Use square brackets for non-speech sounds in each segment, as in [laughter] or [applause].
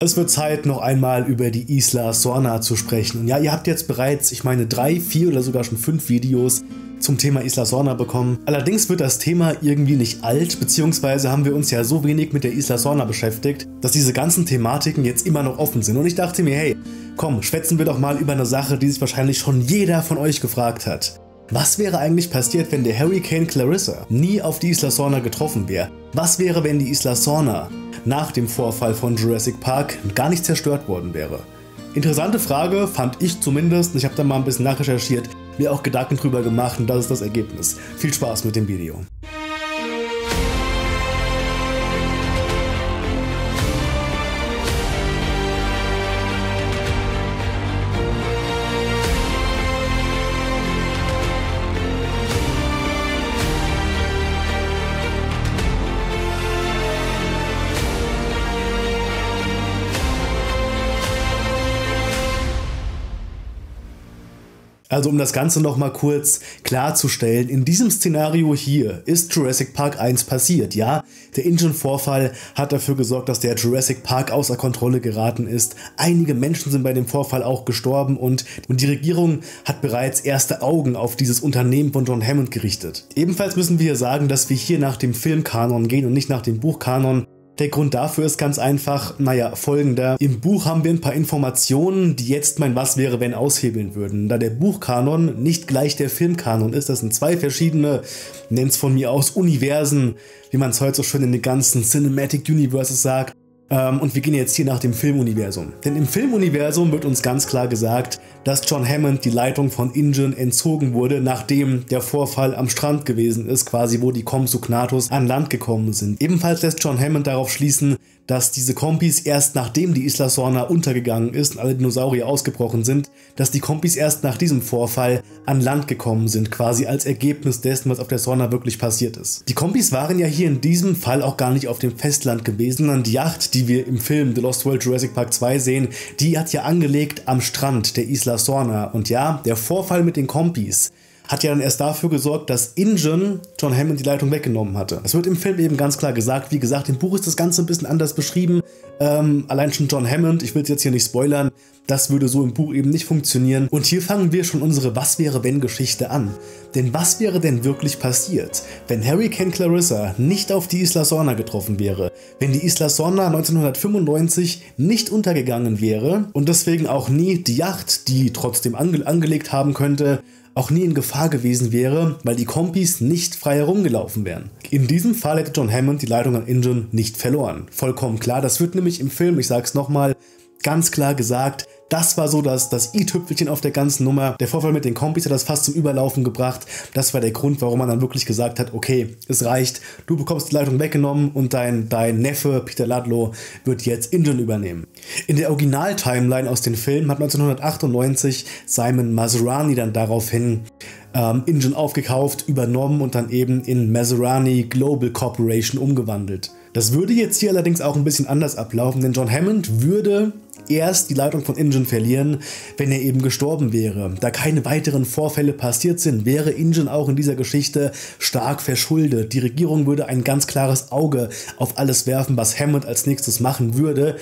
Es wird Zeit, noch einmal über die Isla Sorna zu sprechen. Und ja, ihr habt jetzt bereits, ich meine, drei, vier oder sogar schon fünf Videos zum Thema Isla Sorna bekommen. Allerdings wird das Thema irgendwie nicht alt, beziehungsweise haben wir uns ja so wenig mit der Isla Sorna beschäftigt, dass diese ganzen Thematiken jetzt immer noch offen sind. Und ich dachte mir, hey, komm, schwätzen wir doch mal über eine Sache, die sich wahrscheinlich schon jeder von euch gefragt hat. Was wäre eigentlich passiert, wenn der Hurricane Clarissa nie auf die Isla Sorna getroffen wäre? Was wäre, wenn die Isla Sorna nach dem Vorfall von Jurassic Park gar nicht zerstört worden wäre? Interessante Frage, fand ich zumindest. Ich habe da mal ein bisschen nachrecherchiert, mir auch Gedanken drüber gemacht und das ist das Ergebnis. Viel Spaß mit dem Video. Also um das Ganze nochmal kurz klarzustellen, in diesem Szenario hier ist Jurassic Park 1 passiert. Ja, der Engine-Vorfall hat dafür gesorgt, dass der Jurassic Park außer Kontrolle geraten ist. Einige Menschen sind bei dem Vorfall auch gestorben und, und die Regierung hat bereits erste Augen auf dieses Unternehmen von John Hammond gerichtet. Ebenfalls müssen wir sagen, dass wir hier nach dem Filmkanon gehen und nicht nach dem Buchkanon. Der Grund dafür ist ganz einfach, naja, folgender. Im Buch haben wir ein paar Informationen, die jetzt mein Was wäre, wenn aushebeln würden. Da der Buchkanon nicht gleich der Filmkanon ist, das sind zwei verschiedene, nennt's von mir aus, Universen, wie man es heute so schön in den ganzen Cinematic Universes sagt. Ähm, und wir gehen jetzt hier nach dem Filmuniversum. Denn im Filmuniversum wird uns ganz klar gesagt, dass John Hammond die Leitung von InGen entzogen wurde, nachdem der Vorfall am Strand gewesen ist, quasi wo die Compsognathus an Land gekommen sind. Ebenfalls lässt John Hammond darauf schließen, dass diese Kompis erst nachdem die Isla Sorna untergegangen ist und alle Dinosaurier ausgebrochen sind, dass die Kompis erst nach diesem Vorfall an Land gekommen sind, quasi als Ergebnis dessen, was auf der Sorna wirklich passiert ist. Die Kompis waren ja hier in diesem Fall auch gar nicht auf dem Festland gewesen, sondern die Yacht, die wir im Film The Lost World Jurassic Park 2 sehen, die hat ja angelegt am Strand der Isla Sorna. Und ja, der Vorfall mit den Kompis hat ja dann erst dafür gesorgt, dass InGen John Hammond die Leitung weggenommen hatte. Es wird im Film eben ganz klar gesagt, wie gesagt, im Buch ist das Ganze ein bisschen anders beschrieben. Ähm, allein schon John Hammond, ich will es jetzt hier nicht spoilern, das würde so im Buch eben nicht funktionieren. Und hier fangen wir schon unsere Was wäre wenn Geschichte an. Denn was wäre denn wirklich passiert, wenn Harry Ken Clarissa nicht auf die Isla Sorna getroffen wäre? Wenn die Isla Sorna 1995 nicht untergegangen wäre und deswegen auch nie die Yacht, die trotzdem ange angelegt haben könnte, auch nie in Gefahr gewesen wäre, weil die Kompis nicht frei herumgelaufen wären. In diesem Fall hätte John Hammond die Leitung an Ingen nicht verloren. Vollkommen klar, das wird nämlich im Film, ich sag's nochmal, ganz klar gesagt, das war so das, das i-Tüpfelchen auf der ganzen Nummer. Der Vorfall mit den Kompis hat das fast zum Überlaufen gebracht. Das war der Grund, warum man dann wirklich gesagt hat, okay, es reicht, du bekommst die Leitung weggenommen und dein, dein Neffe Peter Ludlow wird jetzt Ingen übernehmen. In der Original-Timeline aus den Filmen hat 1998 Simon Maserani dann daraufhin ähm, Ingen aufgekauft, übernommen und dann eben in Maserani Global Corporation umgewandelt. Das würde jetzt hier allerdings auch ein bisschen anders ablaufen, denn John Hammond würde erst die Leitung von Ingen verlieren, wenn er eben gestorben wäre. Da keine weiteren Vorfälle passiert sind, wäre Ingen auch in dieser Geschichte stark verschuldet. Die Regierung würde ein ganz klares Auge auf alles werfen, was Hammond als nächstes machen würde.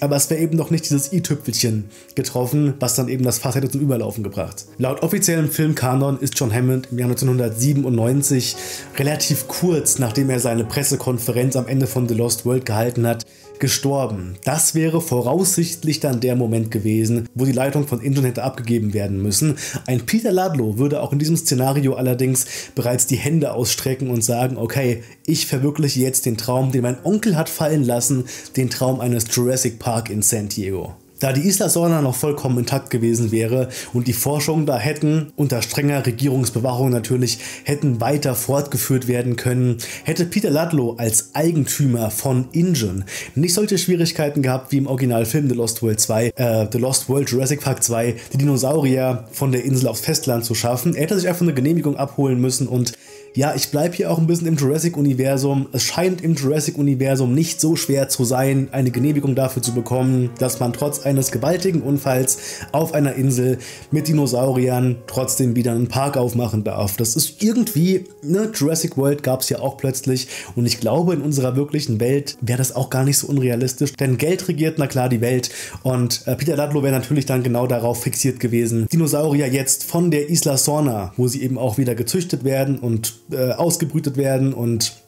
Aber es wäre eben noch nicht dieses i-Tüpfelchen getroffen, was dann eben das Fass hätte zum Überlaufen gebracht. Laut offiziellem Filmkanon ist John Hammond im Jahr 1997 relativ kurz nachdem er seine Pressekonferenz am Ende von The Lost World gehalten hat, gestorben. Das wäre voraussichtlich dann der Moment gewesen, wo die Leitung von Ingen hätte abgegeben werden müssen. Ein Peter Ludlow würde auch in diesem Szenario allerdings bereits die Hände ausstrecken und sagen, okay, ich verwirkliche jetzt den Traum, den mein Onkel hat fallen lassen, den Traum eines Jurassic Park in San Diego. Da die Isla Sorna noch vollkommen intakt gewesen wäre und die Forschungen da hätten, unter strenger Regierungsbewachung natürlich, hätten weiter fortgeführt werden können, hätte Peter Ludlow als Eigentümer von InGen nicht solche Schwierigkeiten gehabt wie im Originalfilm The Lost World 2, äh, The Lost World Jurassic Park 2, die Dinosaurier von der Insel aufs Festland zu schaffen. Er hätte sich einfach eine Genehmigung abholen müssen und ja, ich bleibe hier auch ein bisschen im Jurassic-Universum. Es scheint im Jurassic-Universum nicht so schwer zu sein, eine Genehmigung dafür zu bekommen, dass man trotz eines gewaltigen Unfalls auf einer Insel mit Dinosauriern trotzdem wieder einen Park aufmachen darf. Das ist irgendwie, ne, Jurassic World gab es ja auch plötzlich und ich glaube, in unserer wirklichen Welt wäre das auch gar nicht so unrealistisch, denn Geld regiert na klar die Welt und äh, Peter Ludlow wäre natürlich dann genau darauf fixiert gewesen, Dinosaurier jetzt von der Isla Sorna, wo sie eben auch wieder gezüchtet werden und äh, ausgebrütet werden und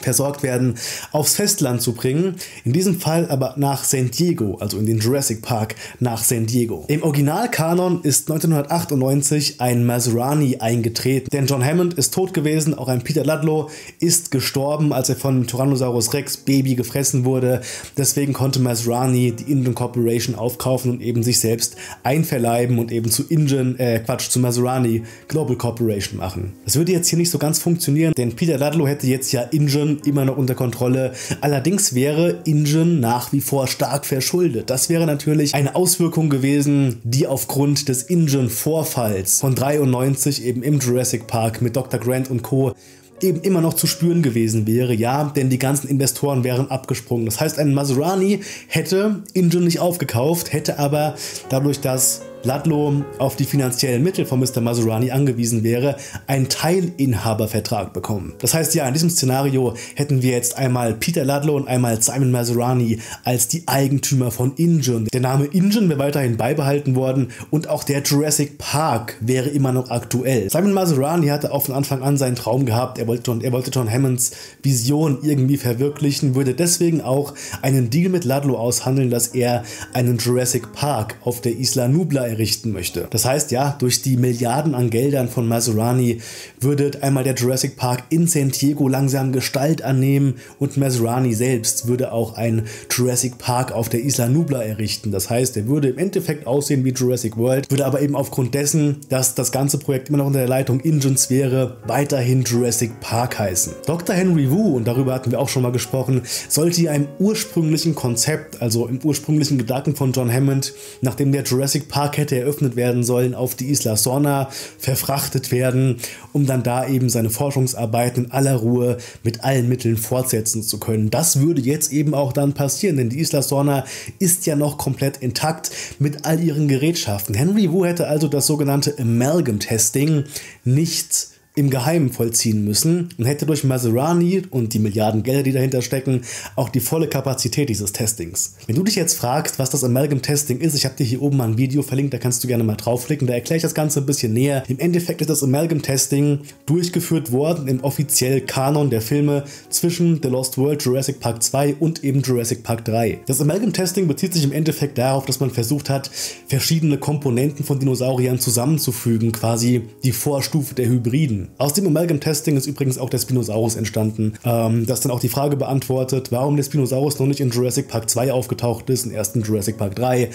versorgt werden, aufs Festland zu bringen. In diesem Fall aber nach San Diego, also in den Jurassic Park nach San Diego. Im Originalkanon ist 1998 ein Maserani eingetreten, denn John Hammond ist tot gewesen, auch ein Peter Ludlow ist gestorben, als er von Tyrannosaurus Rex Baby gefressen wurde. Deswegen konnte Maserani die Indian Corporation aufkaufen und eben sich selbst einverleiben und eben zu Indian, äh Quatsch, zu Maserani Global Corporation machen. Das würde jetzt hier nicht so ganz funktionieren, denn Peter Ludlow hätte jetzt ja Indian Ingen immer noch unter Kontrolle. Allerdings wäre Ingen nach wie vor stark verschuldet. Das wäre natürlich eine Auswirkung gewesen, die aufgrund des Ingen-Vorfalls von 93 eben im Jurassic Park mit Dr. Grant und Co eben immer noch zu spüren gewesen wäre, ja, denn die ganzen Investoren wären abgesprungen. Das heißt, ein Maserani hätte Ingen nicht aufgekauft, hätte aber dadurch, dass Ludlow auf die finanziellen Mittel von Mr. Maserani angewiesen wäre, einen Teilinhabervertrag bekommen. Das heißt ja, in diesem Szenario hätten wir jetzt einmal Peter Ludlow und einmal Simon Maserani als die Eigentümer von Ingen. Der Name Ingen wäre weiterhin beibehalten worden und auch der Jurassic Park wäre immer noch aktuell. Simon Maserani hatte auch von Anfang an seinen Traum gehabt, er wollte John, er wollte John Hammonds Vision irgendwie verwirklichen, würde deswegen auch einen Deal mit Ludlow aushandeln, dass er einen Jurassic Park auf der Isla Nubla errichten möchte. Das heißt, ja, durch die Milliarden an Geldern von Maserani würde einmal der Jurassic Park in San Diego langsam Gestalt annehmen und Maserani selbst würde auch einen Jurassic Park auf der Isla Nubla errichten. Das heißt, er würde im Endeffekt aussehen wie Jurassic World, würde aber eben aufgrund dessen, dass das ganze Projekt immer noch unter der Leitung Ingens wäre, weiterhin Jurassic Park heißen. Dr. Henry Wu, und darüber hatten wir auch schon mal gesprochen, sollte ja im ursprünglichen Konzept, also im ursprünglichen Gedanken von John Hammond, nachdem der Jurassic Park hätte eröffnet werden sollen, auf die Isla Sorna verfrachtet werden, um dann da eben seine Forschungsarbeiten in aller Ruhe mit allen Mitteln fortsetzen zu können. Das würde jetzt eben auch dann passieren, denn die Isla Sorna ist ja noch komplett intakt mit all ihren Gerätschaften. Henry Wu hätte also das sogenannte Amalgam Testing nicht im Geheimen vollziehen müssen und hätte durch Maserani und die Milliarden Gelder, die dahinter stecken, auch die volle Kapazität dieses Testings. Wenn du dich jetzt fragst, was das Amalgam Testing ist, ich habe dir hier oben mal ein Video verlinkt, da kannst du gerne mal draufklicken, da erkläre ich das Ganze ein bisschen näher. Im Endeffekt ist das Amalgam Testing durchgeführt worden im offiziell Kanon der Filme zwischen The Lost World, Jurassic Park 2 und eben Jurassic Park 3. Das Amalgam Testing bezieht sich im Endeffekt darauf, dass man versucht hat, verschiedene Komponenten von Dinosauriern zusammenzufügen, quasi die Vorstufe der Hybriden. Aus dem Amalgam-Testing ist übrigens auch der Spinosaurus entstanden, ähm, das dann auch die Frage beantwortet, warum der Spinosaurus noch nicht in Jurassic Park 2 aufgetaucht ist, in ersten Jurassic Park 3.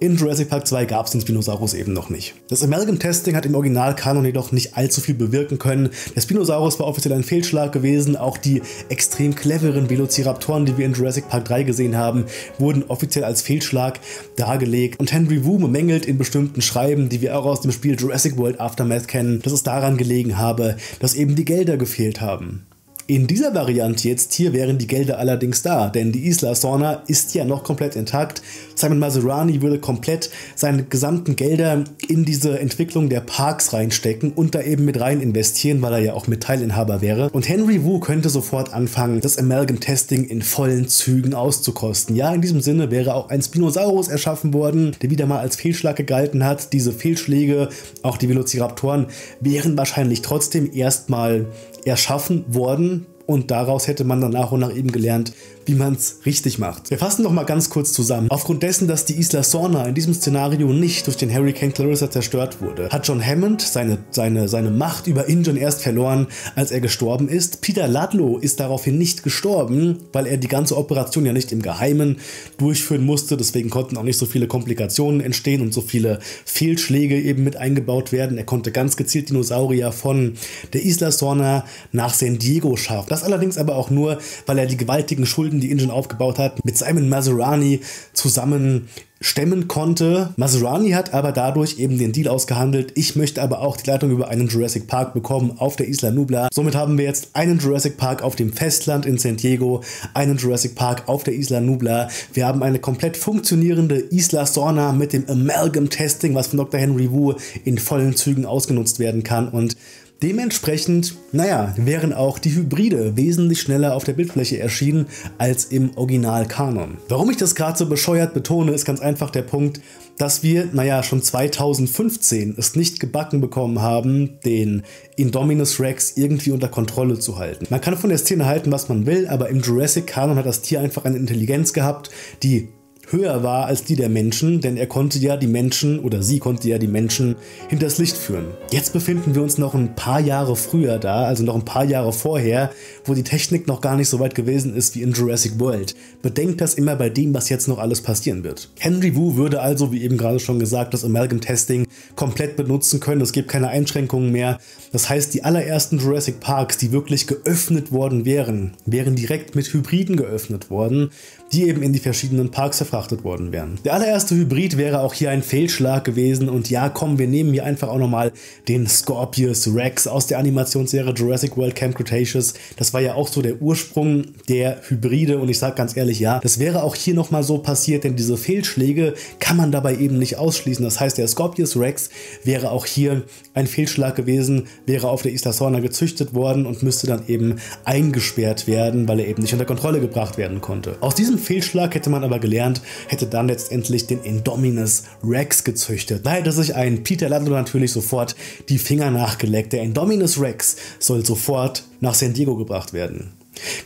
In Jurassic Park 2 gab es den Spinosaurus eben noch nicht. Das Amalgam-Testing hat im Originalkanon jedoch nicht allzu viel bewirken können. Der Spinosaurus war offiziell ein Fehlschlag gewesen, auch die extrem cleveren Velociraptoren, die wir in Jurassic Park 3 gesehen haben, wurden offiziell als Fehlschlag dargelegt. Und Henry Wu bemängelt in bestimmten Schreiben, die wir auch aus dem Spiel Jurassic World Aftermath kennen, dass es daran gelegen habe, habe, dass eben die Gelder gefehlt haben. In dieser Variante jetzt hier wären die Gelder allerdings da, denn die Isla Sorna ist ja noch komplett intakt. Simon Maserani würde komplett seine gesamten Gelder in diese Entwicklung der Parks reinstecken und da eben mit rein investieren, weil er ja auch Mitteilinhaber wäre. Und Henry Wu könnte sofort anfangen, das Amalgam Testing in vollen Zügen auszukosten. Ja, in diesem Sinne wäre auch ein Spinosaurus erschaffen worden, der wieder mal als Fehlschlag gegalten hat. Diese Fehlschläge, auch die Velociraptoren, wären wahrscheinlich trotzdem erstmal erschaffen worden und daraus hätte man dann nach und nach eben gelernt, wie man es richtig macht. Wir fassen noch mal ganz kurz zusammen. Aufgrund dessen, dass die Isla Sorna in diesem Szenario nicht durch den Hurricane Clarissa zerstört wurde, hat John Hammond seine, seine, seine Macht über Ingen erst verloren, als er gestorben ist. Peter Ludlow ist daraufhin nicht gestorben, weil er die ganze Operation ja nicht im Geheimen durchführen musste. Deswegen konnten auch nicht so viele Komplikationen entstehen und so viele Fehlschläge eben mit eingebaut werden. Er konnte ganz gezielt Dinosaurier von der Isla Sorna nach San Diego schaffen. Das allerdings aber auch nur, weil er die gewaltigen Schulden Schulden, die Ingen aufgebaut hat, mit Simon Maserani zusammen stemmen konnte. Maserani hat aber dadurch eben den Deal ausgehandelt. Ich möchte aber auch die Leitung über einen Jurassic Park bekommen auf der Isla Nubla. Somit haben wir jetzt einen Jurassic Park auf dem Festland in San Diego, einen Jurassic Park auf der Isla Nubla. Wir haben eine komplett funktionierende Isla Sorna mit dem Amalgam Testing, was von Dr. Henry Wu in vollen Zügen ausgenutzt werden kann und Dementsprechend, naja, wären auch die Hybride wesentlich schneller auf der Bildfläche erschienen als im Original-Kanon. Warum ich das gerade so bescheuert betone, ist ganz einfach der Punkt, dass wir, naja, schon 2015 es nicht gebacken bekommen haben, den Indominus Rex irgendwie unter Kontrolle zu halten. Man kann von der Szene halten, was man will, aber im Jurassic Kanon hat das Tier einfach eine Intelligenz gehabt, die höher war als die der Menschen, denn er konnte ja die Menschen oder sie konnte ja die Menschen hinters Licht führen. Jetzt befinden wir uns noch ein paar Jahre früher da, also noch ein paar Jahre vorher, wo die Technik noch gar nicht so weit gewesen ist wie in Jurassic World. Bedenkt das immer bei dem, was jetzt noch alles passieren wird. Henry Wu würde also, wie eben gerade schon gesagt, das Amalgam Testing komplett benutzen können. Es gibt keine Einschränkungen mehr. Das heißt, die allerersten Jurassic Parks, die wirklich geöffnet worden wären, wären direkt mit Hybriden geöffnet worden, die eben in die verschiedenen Parks verfrachtet worden wären. Der allererste Hybrid wäre auch hier ein Fehlschlag gewesen und ja, komm, wir nehmen hier einfach auch nochmal den Scorpius Rex aus der Animationsserie Jurassic World Camp Cretaceous. Das war ja auch so der Ursprung der Hybride und ich sage ganz ehrlich, ja, das wäre auch hier nochmal so passiert, denn diese Fehlschläge kann man dabei eben nicht ausschließen. Das heißt, der Scorpius Rex wäre auch hier ein Fehlschlag gewesen, wäre auf der Isla Sorna gezüchtet worden und müsste dann eben eingesperrt werden, weil er eben nicht unter Kontrolle gebracht werden konnte. Aus diesem Fehlschlag hätte man aber gelernt, hätte dann letztendlich den Indominus Rex gezüchtet. Da hätte sich ein Peter Ludlow natürlich sofort die Finger nachgeleckt. Der Indominus Rex soll sofort nach San Diego gebracht werden.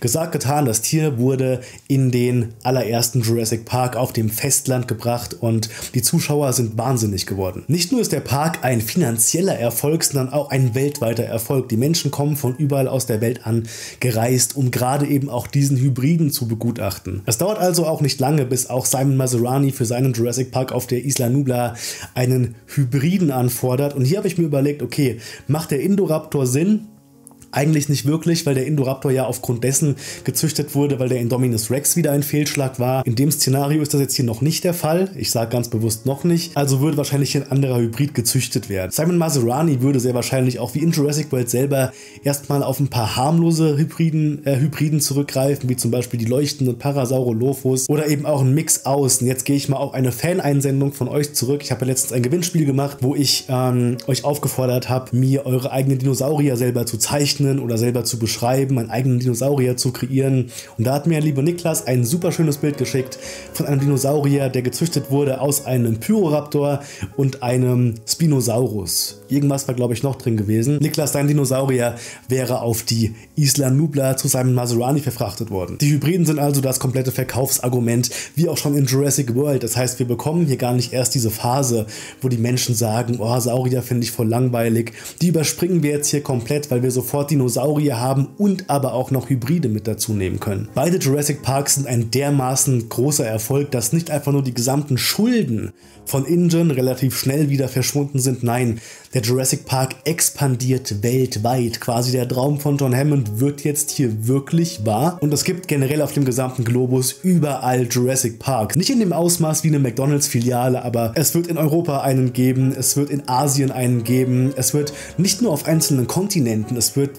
Gesagt, getan, das Tier wurde in den allerersten Jurassic Park auf dem Festland gebracht und die Zuschauer sind wahnsinnig geworden. Nicht nur ist der Park ein finanzieller Erfolg, sondern auch ein weltweiter Erfolg. Die Menschen kommen von überall aus der Welt an gereist, um gerade eben auch diesen Hybriden zu begutachten. Es dauert also auch nicht lange, bis auch Simon Maserani für seinen Jurassic Park auf der Isla Nubla einen Hybriden anfordert. Und hier habe ich mir überlegt, okay, macht der Indoraptor Sinn? Eigentlich nicht wirklich, weil der Indoraptor ja aufgrund dessen gezüchtet wurde, weil der Indominus Rex wieder ein Fehlschlag war. In dem Szenario ist das jetzt hier noch nicht der Fall. Ich sage ganz bewusst noch nicht. Also würde wahrscheinlich ein anderer Hybrid gezüchtet werden. Simon Maserani würde sehr wahrscheinlich auch wie in Jurassic World selber erstmal auf ein paar harmlose Hybriden, äh, Hybriden zurückgreifen, wie zum Beispiel die leuchtenden Parasaurolophus oder eben auch ein Mix aus. Und jetzt gehe ich mal auf eine Fan-Einsendung von euch zurück. Ich habe ja letztens ein Gewinnspiel gemacht, wo ich ähm, euch aufgefordert habe, mir eure eigenen Dinosaurier selber zu zeichnen zeichnen oder selber zu beschreiben, einen eigenen Dinosaurier zu kreieren. Und da hat mir lieber Niklas ein super schönes Bild geschickt von einem Dinosaurier, der gezüchtet wurde aus einem Pyroraptor und einem Spinosaurus. Irgendwas war, glaube ich, noch drin gewesen. Niklas, dein Dinosaurier wäre auf die Isla Nubla zu seinem Maserani verfrachtet worden. Die Hybriden sind also das komplette Verkaufsargument, wie auch schon in Jurassic World. Das heißt, wir bekommen hier gar nicht erst diese Phase, wo die Menschen sagen, oh, Saurier finde ich voll langweilig. Die überspringen wir jetzt hier komplett, weil wir sofort Dinosaurier haben und aber auch noch Hybride mit dazu nehmen können. Beide Jurassic Parks sind ein dermaßen großer Erfolg, dass nicht einfach nur die gesamten Schulden von Ingen relativ schnell wieder verschwunden sind. Nein, der Jurassic Park expandiert weltweit. Quasi der Traum von John Hammond wird jetzt hier wirklich wahr. Und es gibt generell auf dem gesamten Globus überall Jurassic Parks. Nicht in dem Ausmaß wie eine McDonalds-Filiale, aber es wird in Europa einen geben, es wird in Asien einen geben, es wird nicht nur auf einzelnen Kontinenten, es wird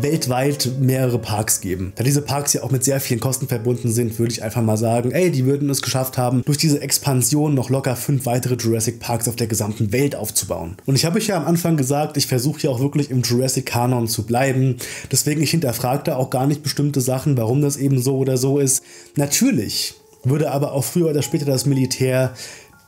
weltweit mehrere Parks geben. Da diese Parks ja auch mit sehr vielen Kosten verbunden sind, würde ich einfach mal sagen, ey, die würden es geschafft haben, durch diese Expansion noch locker fünf weitere Jurassic Parks auf der gesamten Welt aufzubauen. Und ich habe euch ja am Anfang gesagt, ich versuche ja auch wirklich im Jurassic Kanon zu bleiben. Deswegen, ich hinterfragte auch gar nicht bestimmte Sachen, warum das eben so oder so ist. Natürlich würde aber auch früher oder später das Militär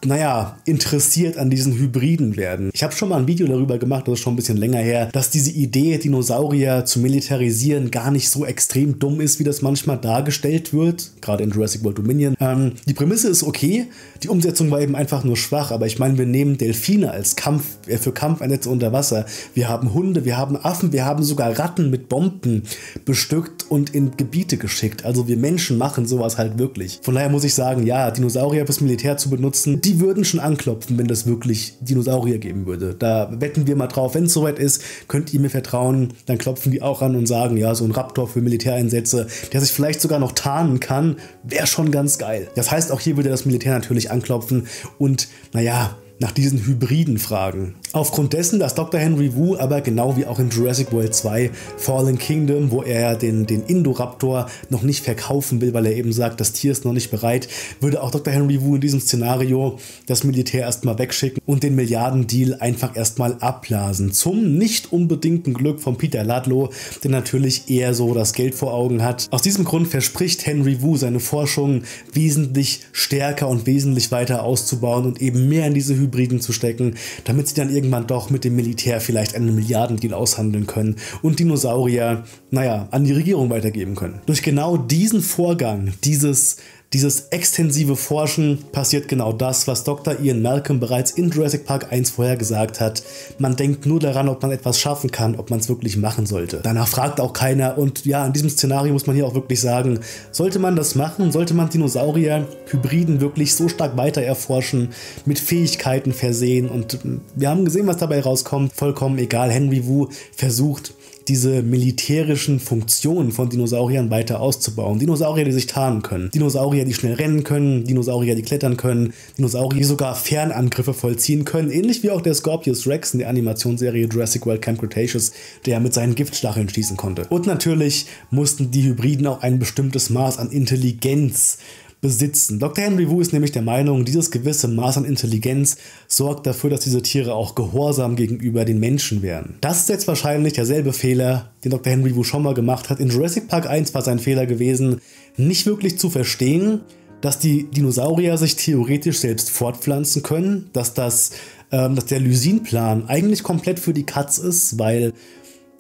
naja, interessiert an diesen Hybriden werden. Ich habe schon mal ein Video darüber gemacht, das ist schon ein bisschen länger her, dass diese Idee, Dinosaurier zu militarisieren, gar nicht so extrem dumm ist, wie das manchmal dargestellt wird, gerade in Jurassic World Dominion. Ähm, die Prämisse ist okay, die Umsetzung war eben einfach nur schwach, aber ich meine, wir nehmen Delfine als Kampf, äh, für Kampfeinsätze unter Wasser. Wir haben Hunde, wir haben Affen, wir haben sogar Ratten mit Bomben bestückt und in Gebiete geschickt. Also wir Menschen machen sowas halt wirklich. Von daher muss ich sagen, ja, Dinosaurier fürs Militär zu benutzen, die die würden schon anklopfen, wenn das wirklich Dinosaurier geben würde. Da wetten wir mal drauf, wenn es soweit ist, könnt ihr mir vertrauen, dann klopfen die auch an und sagen, ja, so ein Raptor für Militäreinsätze, der sich vielleicht sogar noch tarnen kann, wäre schon ganz geil. Das heißt, auch hier würde das Militär natürlich anklopfen und naja, nach diesen Hybriden fragen. Aufgrund dessen, dass Dr. Henry Wu aber genau wie auch in Jurassic World 2 Fallen Kingdom, wo er den, den Indoraptor noch nicht verkaufen will, weil er eben sagt, das Tier ist noch nicht bereit, würde auch Dr. Henry Wu in diesem Szenario das Militär erstmal wegschicken und den Milliardendeal einfach erstmal abblasen. Zum nicht unbedingten Glück von Peter Ludlow, der natürlich eher so das Geld vor Augen hat. Aus diesem Grund verspricht Henry Wu seine Forschung wesentlich stärker und wesentlich weiter auszubauen und eben mehr in diese Hybriden zu stecken, damit sie dann irgendwann doch mit dem Militär vielleicht einen Milliardendeal aushandeln können und Dinosaurier, naja, an die Regierung weitergeben können. Durch genau diesen Vorgang, dieses dieses extensive Forschen passiert genau das, was Dr. Ian Malcolm bereits in Jurassic Park 1 vorher gesagt hat. Man denkt nur daran, ob man etwas schaffen kann, ob man es wirklich machen sollte. Danach fragt auch keiner und ja, in diesem Szenario muss man hier auch wirklich sagen, sollte man das machen, sollte man Dinosaurier, Hybriden wirklich so stark weiter erforschen, mit Fähigkeiten versehen und wir haben gesehen, was dabei rauskommt, vollkommen egal. Henry Wu versucht diese militärischen Funktionen von Dinosauriern weiter auszubauen. Dinosaurier, die sich tarnen können, Dinosaurier, die schnell rennen können, Dinosaurier, die klettern können, Dinosaurier, die sogar Fernangriffe vollziehen können, ähnlich wie auch der Scorpius Rex in der Animationsserie Jurassic World Camp Cretaceous, der mit seinen Giftstacheln schießen konnte. Und natürlich mussten die Hybriden auch ein bestimmtes Maß an Intelligenz besitzen. Dr. Henry Wu ist nämlich der Meinung, dieses gewisse Maß an Intelligenz sorgt dafür, dass diese Tiere auch gehorsam gegenüber den Menschen wären. Das ist jetzt wahrscheinlich derselbe Fehler, den Dr. Henry Wu schon mal gemacht hat. In Jurassic Park 1 war sein Fehler gewesen, nicht wirklich zu verstehen, dass die Dinosaurier sich theoretisch selbst fortpflanzen können, dass das ähm, dass der Lysin-Plan eigentlich komplett für die Katz ist, weil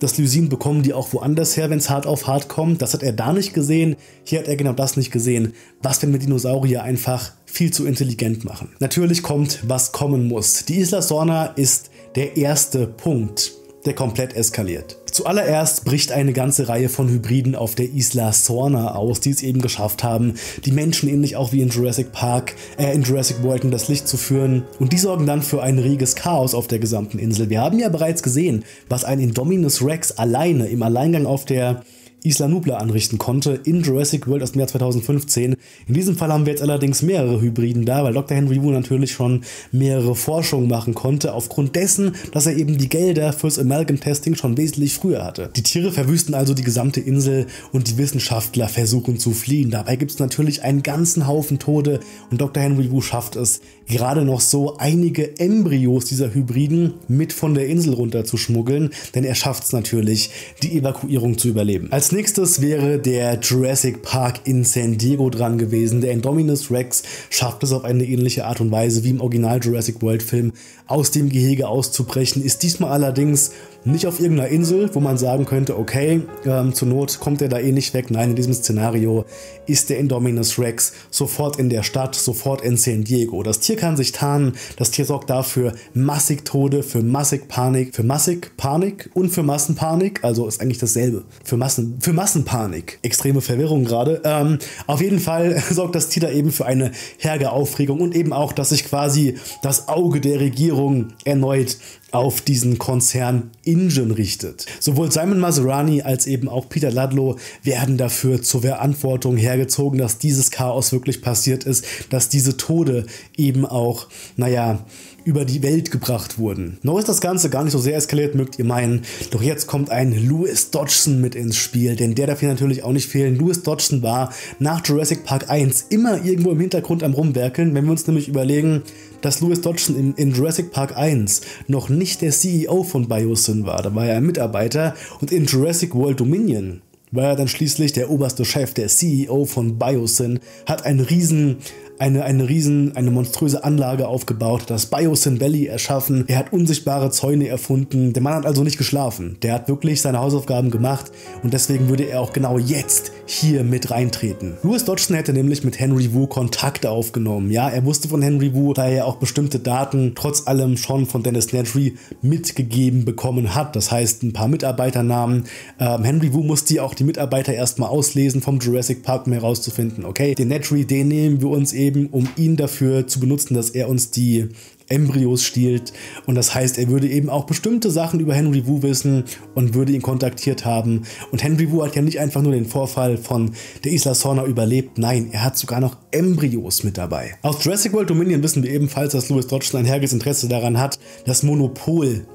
das Lysin bekommen die auch woanders her, wenn es hart auf hart kommt. Das hat er da nicht gesehen. Hier hat er genau das nicht gesehen. Was, wenn wir Dinosaurier einfach viel zu intelligent machen? Natürlich kommt, was kommen muss. Die Isla Sorna ist der erste Punkt, der komplett eskaliert. Zuallererst bricht eine ganze Reihe von Hybriden auf der Isla Sorna aus, die es eben geschafft haben, die Menschen ähnlich auch wie in Jurassic Park, äh, in Jurassic World in das Licht zu führen. Und die sorgen dann für ein reges Chaos auf der gesamten Insel. Wir haben ja bereits gesehen, was ein Indominus Rex alleine im Alleingang auf der Isla Nubla anrichten konnte in Jurassic World aus dem Jahr 2015. In diesem Fall haben wir jetzt allerdings mehrere Hybriden da, weil Dr. Henry Wu natürlich schon mehrere Forschungen machen konnte, aufgrund dessen, dass er eben die Gelder fürs Amalgam-Testing schon wesentlich früher hatte. Die Tiere verwüsten also die gesamte Insel und die Wissenschaftler versuchen zu fliehen. Dabei gibt es natürlich einen ganzen Haufen Tode und Dr. Henry Wu schafft es, gerade noch so einige Embryos dieser Hybriden mit von der Insel runter zu schmuggeln, denn er schafft es natürlich, die Evakuierung zu überleben. Als nächstes wäre der Jurassic Park in San Diego dran gewesen. Der Indominus Rex schafft es auf eine ähnliche Art und Weise wie im Original Jurassic World Film aus dem Gehege auszubrechen, ist diesmal allerdings nicht auf irgendeiner Insel, wo man sagen könnte, okay, ähm, zur Not kommt er da eh nicht weg. Nein, in diesem Szenario ist der Indominus Rex sofort in der Stadt, sofort in San Diego. Das Tier kann sich tarnen, das Tier sorgt dafür massig Tode, für massig Panik, für massig Panik und für Massenpanik. Also ist eigentlich dasselbe. Für, Massen, für Massenpanik. Extreme Verwirrung gerade. Ähm, auf jeden Fall [laughs] sorgt das Tier da eben für eine herge Aufregung und eben auch, dass sich quasi das Auge der Regierung erneut auf diesen Konzern Ingen richtet. Sowohl Simon Maserani als eben auch Peter Ludlow werden dafür zur Verantwortung hergezogen, dass dieses Chaos wirklich passiert ist, dass diese Tode eben auch, naja, über die Welt gebracht wurden. Noch ist das Ganze gar nicht so sehr eskaliert, mögt ihr meinen. Doch jetzt kommt ein Louis Dodgson mit ins Spiel, denn der darf hier natürlich auch nicht fehlen. Louis Dodgson war nach Jurassic Park 1 immer irgendwo im Hintergrund am Rumwerkeln, wenn wir uns nämlich überlegen, dass Louis Dodgson in, in Jurassic Park 1 noch nicht der CEO von Biosyn war. Da war er ein Mitarbeiter und in Jurassic World Dominion war er dann schließlich der oberste Chef, der CEO von Biosyn, hat einen riesen eine, eine riesen, eine monströse Anlage aufgebaut, das Biosyn Valley erschaffen. Er hat unsichtbare Zäune erfunden. Der Mann hat also nicht geschlafen. Der hat wirklich seine Hausaufgaben gemacht und deswegen würde er auch genau jetzt hier mit reintreten. Louis Dodgson hätte nämlich mit Henry Wu Kontakt aufgenommen. Ja, er wusste von Henry Wu, da er auch bestimmte Daten trotz allem schon von Dennis Nedry mitgegeben bekommen hat. Das heißt, ein paar Mitarbeiternamen. Ähm, Henry Wu musste auch die Mitarbeiter erstmal auslesen vom Jurassic Park, um herauszufinden, okay, den Nedry, den nehmen wir uns eben, um ihn dafür zu benutzen, dass er uns die Embryos stiehlt. Und das heißt, er würde eben auch bestimmte Sachen über Henry Wu wissen und würde ihn kontaktiert haben. Und Henry Wu hat ja nicht einfach nur den Vorfall von der Isla Sorna überlebt, nein, er hat sogar noch Embryos mit dabei. Aus Jurassic World Dominion wissen wir ebenfalls, dass Louis Dodgson ein herges Interesse daran hat, das Monopol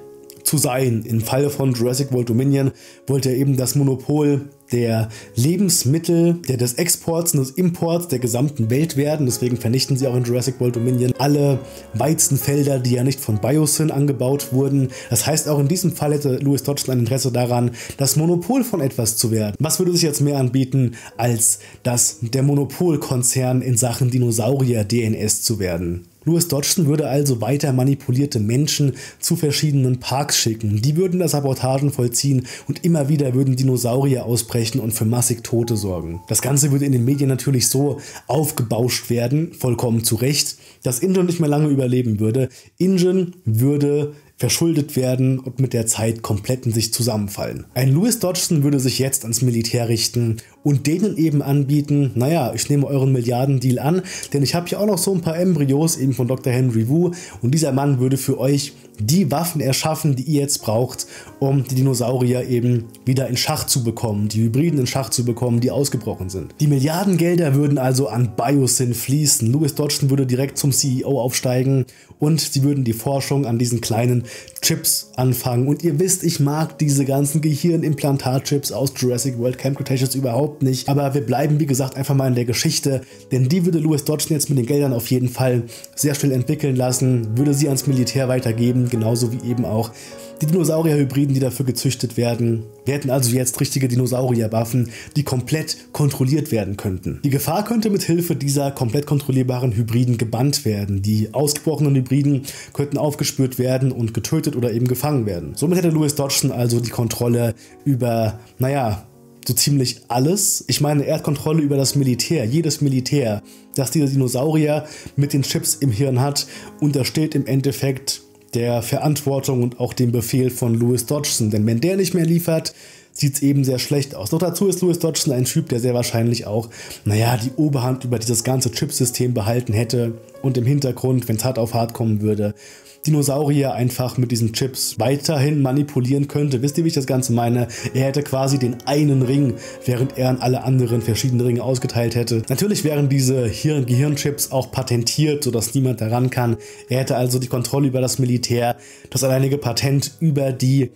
zu sein. Im Falle von Jurassic World Dominion wollte er eben das Monopol der Lebensmittel, der des Exports und des Imports der gesamten Welt werden. Deswegen vernichten sie auch in Jurassic World Dominion alle Weizenfelder, die ja nicht von Biosyn angebaut wurden. Das heißt, auch in diesem Fall hätte Louis Dodgson ein Interesse daran, das Monopol von etwas zu werden. Was würde sich jetzt mehr anbieten, als das der Monopolkonzern in Sachen Dinosaurier-DNS zu werden? Louis Dodgson würde also weiter manipulierte Menschen zu verschiedenen Parks schicken. Die würden das Sabotagen vollziehen und immer wieder würden Dinosaurier ausbrechen und für massig Tote sorgen. Das Ganze würde in den Medien natürlich so aufgebauscht werden, vollkommen zu Recht, dass Ingen nicht mehr lange überleben würde. Ingen würde verschuldet werden und mit der Zeit komplett in sich zusammenfallen. Ein Louis Dodgson würde sich jetzt ans Militär richten und denen eben anbieten, naja, ich nehme euren Milliardendeal an, denn ich habe hier auch noch so ein paar Embryos eben von Dr. Henry Wu und dieser Mann würde für euch die Waffen erschaffen, die ihr jetzt braucht, um die Dinosaurier eben wieder in Schach zu bekommen, die Hybriden in Schach zu bekommen, die ausgebrochen sind. Die Milliardengelder würden also an Biosyn fließen. Louis Dodgson würde direkt zum CEO aufsteigen und sie würden die Forschung an diesen kleinen Chips anfangen. Und ihr wisst, ich mag diese ganzen Gehirnimplantatchips aus Jurassic World Camp Cretaceous überhaupt nicht. Aber wir bleiben, wie gesagt, einfach mal in der Geschichte, denn die würde Louis Dodgson jetzt mit den Geldern auf jeden Fall sehr schnell entwickeln lassen, würde sie ans Militär weitergeben, genauso wie eben auch die Dinosaurier-Hybriden, die dafür gezüchtet werden. Wir hätten also jetzt richtige Dinosaurier-Waffen, die komplett kontrolliert werden könnten. Die Gefahr könnte mit Hilfe dieser komplett kontrollierbaren Hybriden gebannt werden. Die ausgebrochenen Hybriden könnten aufgespürt werden und getötet oder eben gefangen werden. Somit hätte Louis Dodgson also die Kontrolle über, naja, so ziemlich alles. Ich meine, er hat Kontrolle über das Militär, jedes Militär, das dieser Dinosaurier mit den Chips im Hirn hat, untersteht im Endeffekt der Verantwortung und auch dem Befehl von Louis Dodgson. Denn wenn der nicht mehr liefert, sieht es eben sehr schlecht aus. Noch dazu ist Louis Dodgson ein Typ, der sehr wahrscheinlich auch, naja, die Oberhand über dieses ganze Chipsystem behalten hätte und im Hintergrund, wenn es hart auf hart kommen würde, Dinosaurier einfach mit diesen Chips weiterhin manipulieren könnte. Wisst ihr, wie ich das Ganze meine? Er hätte quasi den einen Ring, während er an alle anderen verschiedene Ringe ausgeteilt hätte. Natürlich wären diese Hirn Gehirnchips auch patentiert, sodass niemand daran kann. Er hätte also die Kontrolle über das Militär, das alleinige Patent über die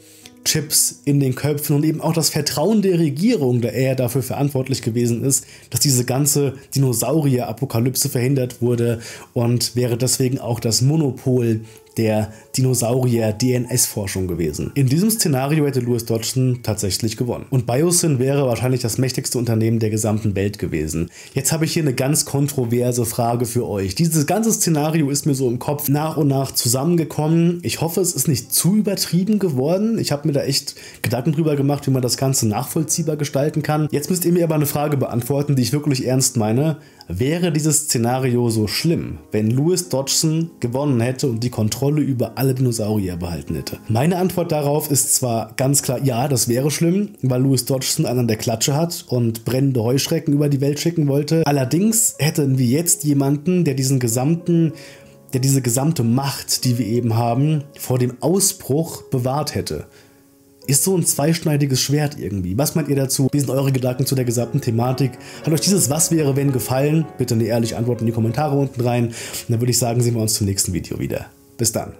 Chips in den Köpfen und eben auch das Vertrauen der Regierung, da er dafür verantwortlich gewesen ist, dass diese ganze Dinosaurier-Apokalypse verhindert wurde und wäre deswegen auch das Monopol der Dinosaurier-DNS-Forschung gewesen. In diesem Szenario hätte Louis Dodgson tatsächlich gewonnen. Und Biosyn wäre wahrscheinlich das mächtigste Unternehmen der gesamten Welt gewesen. Jetzt habe ich hier eine ganz kontroverse Frage für euch. Dieses ganze Szenario ist mir so im Kopf nach und nach zusammengekommen. Ich hoffe, es ist nicht zu übertrieben geworden. Ich habe mir da echt Gedanken drüber gemacht, wie man das Ganze nachvollziehbar gestalten kann. Jetzt müsst ihr mir aber eine Frage beantworten, die ich wirklich ernst meine. Wäre dieses Szenario so schlimm, wenn Louis Dodgson gewonnen hätte und die Kontrolle über alle Dinosaurier behalten hätte? Meine Antwort darauf ist zwar ganz klar, ja, das wäre schlimm, weil Louis Dodgson einen an der Klatsche hat und brennende Heuschrecken über die Welt schicken wollte. Allerdings hätten wir jetzt jemanden, der diesen gesamten der diese gesamte Macht, die wir eben haben, vor dem Ausbruch bewahrt hätte ist so ein zweischneidiges Schwert irgendwie. Was meint ihr dazu? Wie sind eure Gedanken zu der gesamten Thematik? Hat euch dieses Was wäre, wenn gefallen? Bitte eine ehrliche Antwort in die Kommentare unten rein. Und dann würde ich sagen, sehen wir uns zum nächsten Video wieder. Bis dann.